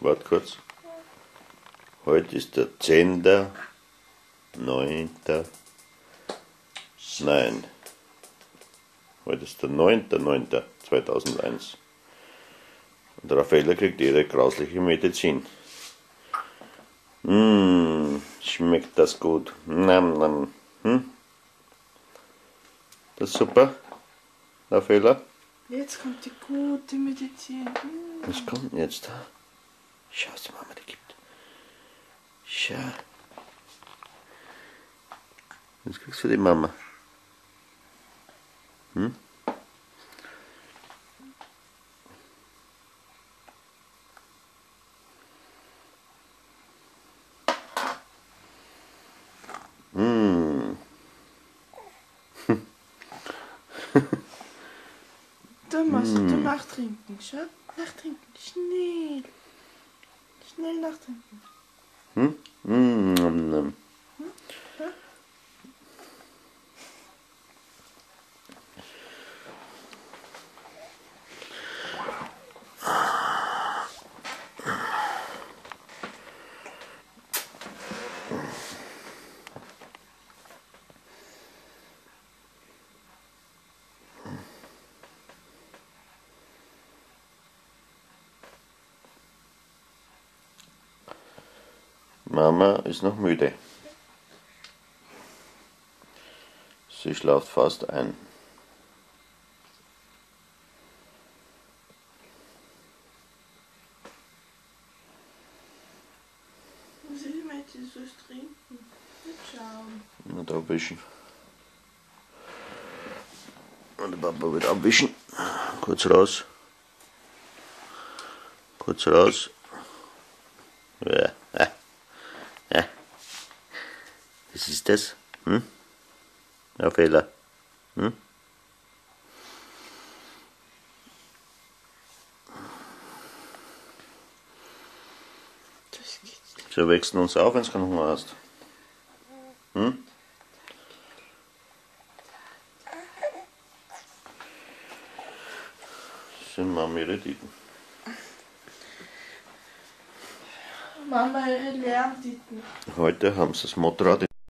Warte kurz. Heute ist der 10. 9. Nein. Heute ist der 9.9.2001. Und Raffaella kriegt ihre grausliche Medizin. Mmh, schmeckt das gut. Nam, nam. Hm? Das ist super, Raffaella. Jetzt kommt die gute Medizin. Mm. Was kommt denn jetzt? Schau, was die Mama dir gibt. Schau. Was kriegst du für die Mama? Hm? Mmh. Du musst Mm. du nachtrinken, schau. Nachtrinken, schnell. Schnell nachtrinken. Hm? Mmh. nom, Mama ist noch müde. Sie schlaft fast ein. Sieh mal, du sollst trinken. Nicht schauen. Na, abwischen. Und der Papa wird abwischen. Kurz raus. Kurz raus. Was ist das? Hm? Ja, Fehler. Hm? So wächst uns auf, wenn du keinen Hunger hast. Hm? Das sind Mama ihre Titten. Mama, Lärmtitten. Heute haben sie das Motorrad